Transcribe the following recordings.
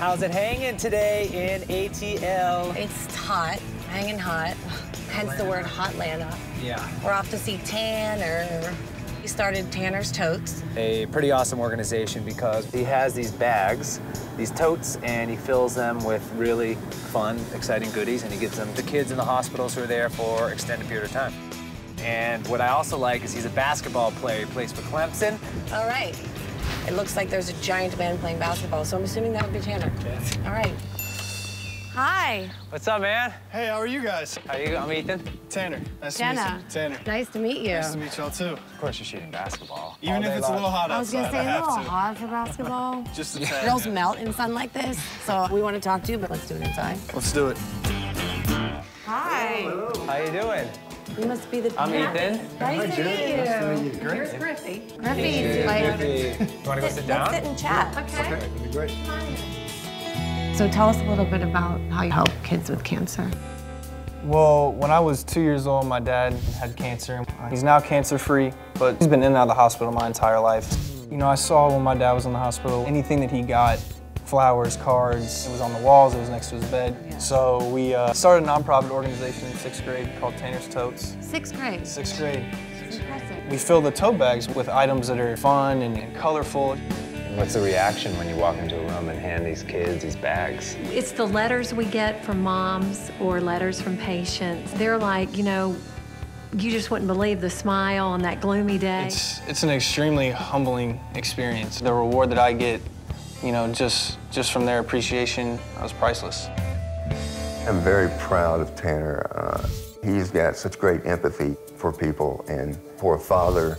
How's it hanging today in ATL? It's hot, hanging hot, hence the word Hotlanta. Yeah. We're off to see Tanner. He started Tanner's Totes. A pretty awesome organization because he has these bags, these totes, and he fills them with really fun, exciting goodies, and he gives them to kids in the hospitals who are there for extended period of time. And what I also like is he's a basketball player. He plays for Clemson. All right. It looks like there's a giant man playing basketball, so I'm assuming that would be Tanner. All right. Hi. What's up, man? Hey, how are you guys? How you? I'm Ethan. Tanner. Nice Jenna. to meet you. Tanner. Nice to meet you. Nice to meet y'all too. Of course, you're shooting basketball. Even if day it's a little hot outside, I was gonna say a little to. hot for basketball. Just a tad. Girls melt in sun like this, so we want to talk to you, but let's do it inside. Let's do it. Hi. How you doing? You must be the. I'm Ethan. Nice to meet you. Here's Griffey. Griffey, like, Hey, You want to go sit let's down? sit and chat. Okay. So tell us a little bit about how you help kids with cancer. Well, when I was two years old, my dad had cancer. He's now cancer-free, but he's been in and out of the hospital my entire life. You know, I saw when my dad was in the hospital, anything that he got, flowers, cards, it was on the walls, it was next to his bed. So we uh, started a nonprofit organization in sixth grade called Tanner's Totes. Sixth grade. Sixth grade. Impressive. We fill the tote bags with items that are fun and, and colorful. What's the reaction when you walk into a room and hand these kids these bags? It's the letters we get from moms or letters from patients. They're like, you know, you just wouldn't believe the smile on that gloomy day. It's, it's an extremely humbling experience. The reward that I get, you know, just, just from their appreciation I was priceless. I'm very proud of Tanner. Uh, he's got such great empathy for people, and for a father,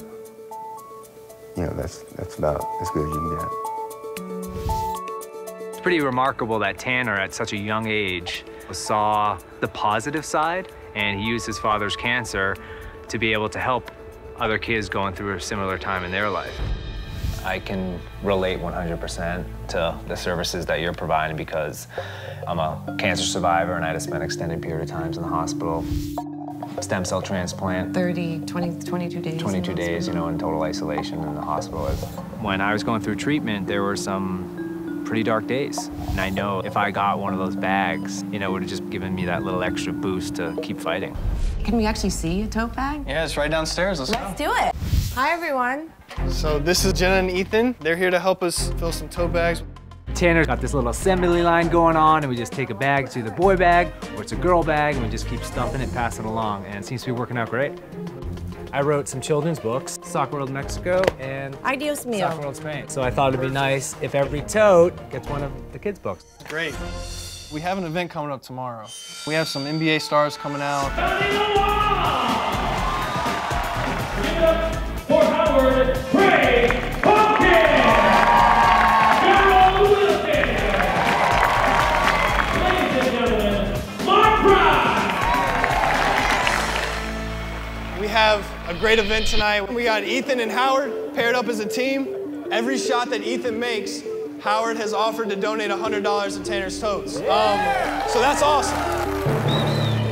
you know, that's, that's about as good as you can get. It's pretty remarkable that Tanner, at such a young age, saw the positive side and he used his father's cancer to be able to help other kids going through a similar time in their life. I can relate 100% to the services that you're providing because I'm a cancer survivor and I had to spend extended period of times in the hospital. Stem cell transplant, 30, 20, 22 days. 22 days, you know, in total isolation in the hospital. When I was going through treatment, there were some pretty dark days. And I know if I got one of those bags, you know, it would have just given me that little extra boost to keep fighting. Can we actually see a tote bag? Yeah, it's right downstairs. Let's go. Let's do it. Hi, everyone. So this is Jenna and Ethan. They're here to help us fill some tote bags. Tanner's got this little assembly line going on, and we just take a bag, it's either a boy bag or it's a girl bag, and we just keep stumping it, passing it along, and it seems to be working out great. I wrote some children's books, Soccer World Mexico and Ideos Soccer mío. World Spain. So I thought it'd be nice if every tote gets one of the kids' books. Great. We have an event coming up tomorrow. We have some NBA stars coming out. For Howard Craig Pumpkin! Gerald Wilkins! Ladies and gentlemen, Mark! We have a great event tonight. We got Ethan and Howard paired up as a team. Every shot that Ethan makes, Howard has offered to donate $100 to Tanner's Totes. Um, so that's awesome.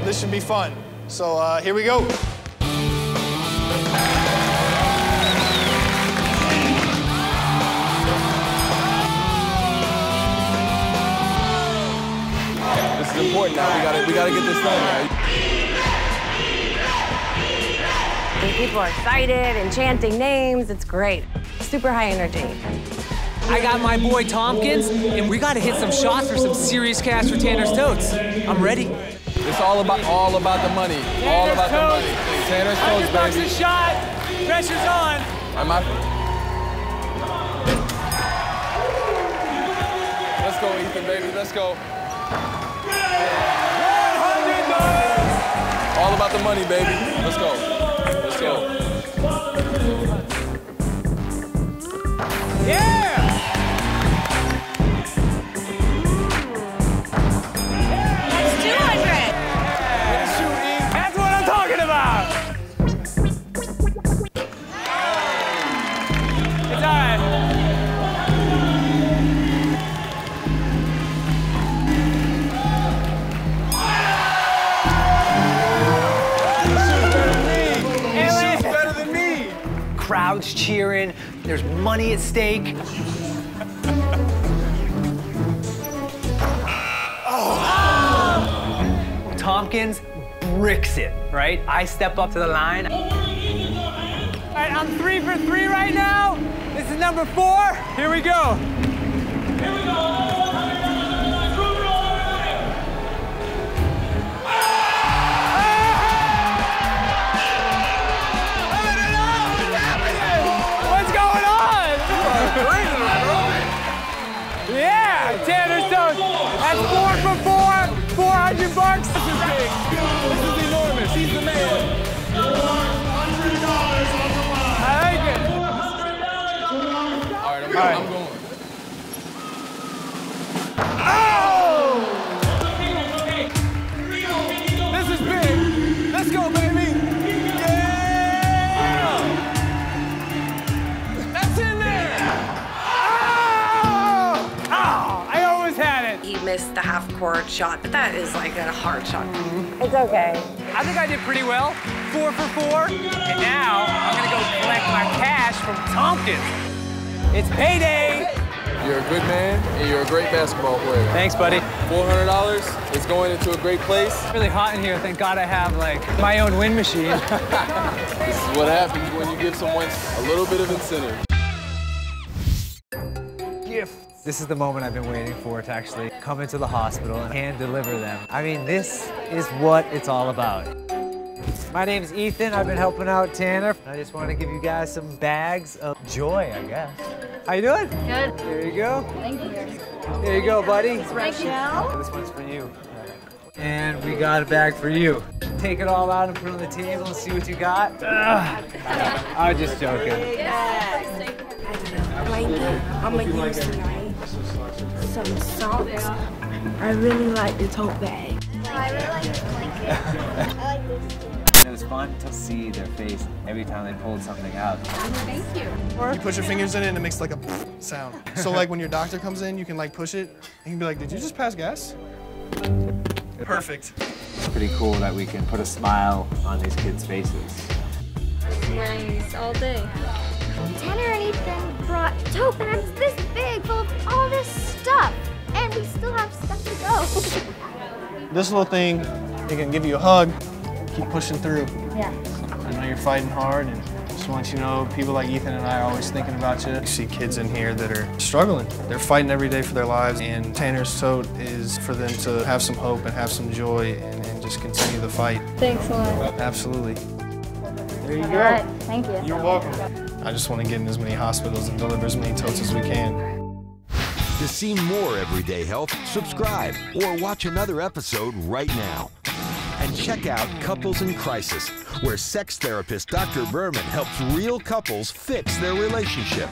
This should be fun. So uh, here we go. Important now. We gotta, we gotta get this done. Right? And people are excited and chanting names. It's great. Super high energy. I got my boy Thompkins, and we gotta hit some shots for some serious cash for Tanner's Totes. I'm ready. It's all about, all about the money. all about the money. Tanner's Totes, 100 bucks baby. a shot. Pressure's on. Am I- Let's go, Ethan, baby. Let's go. All about the money, baby. Let's go. Let's go. Yeah! crowd's cheering, there's money at stake. oh. Thompkins bricks it, right? I step up to the line. All right, I'm three for three right now. This is number four. Here we go. Here we go. That's the half court shot, but that is like a hard shot. Mm-hmm. It's okay. I think I did pretty well. Four for four. And now I'm gonna go collect my cash from Thompkins. It's payday. You're a good man, and you're a great basketball player. Thanks, buddy. $400 is going into a great place. It's Really hot in here. Thank God I have like my own wind machine. This is what happens when you give someone a little bit of incentive. Gift. This is the moment I've been waiting for to actually come into the hospital and hand deliver them. I mean, this is what it's all about. My name's Ethan. I've been helping out Tanner. I just want to give you guys some bags of joy, I guess. How you doing? Good. There you go. Thank you. There you go, buddy. Rachel. This one's for you. And we got a bag for you. Take it all out and put it on the table and see what you got. I'm just joking. I'm gonna use tonight. Some socks. I really like the tote bag. I really like this blanket. I like this too. It was fun to see their face every time they pulled something out. Thank you. You put your fingers in it and it makes like a sound. So like when your doctor comes in, you can like push it and you can be like, did you just pass gas? Perfect. It's pretty cool that we can put a smile on these kids' faces. Nice, all day. Tanner and Ethan brought tote bags this big full of all this stuff. And we still have stuff to go. This little thing, it can give you a hug, keep pushing through. yeah. I know you're fighting hard and just want you to know people like Ethan and I are always thinking about you. You see kids in here that are struggling. They're fighting every day for their lives and Tanner's tote is for them to have some hope and have some joy and, and just continue the fight. Thanks a lot. Absolutely. There you All go. right, thank you. You're welcome. I just want to get in as many hospitals and deliver as many totes as we can. To see more Everyday Health, subscribe or watch another episode right now. And check out Couples in Crisis, where sex therapist Dr. Berman helps real couples fix their relationship.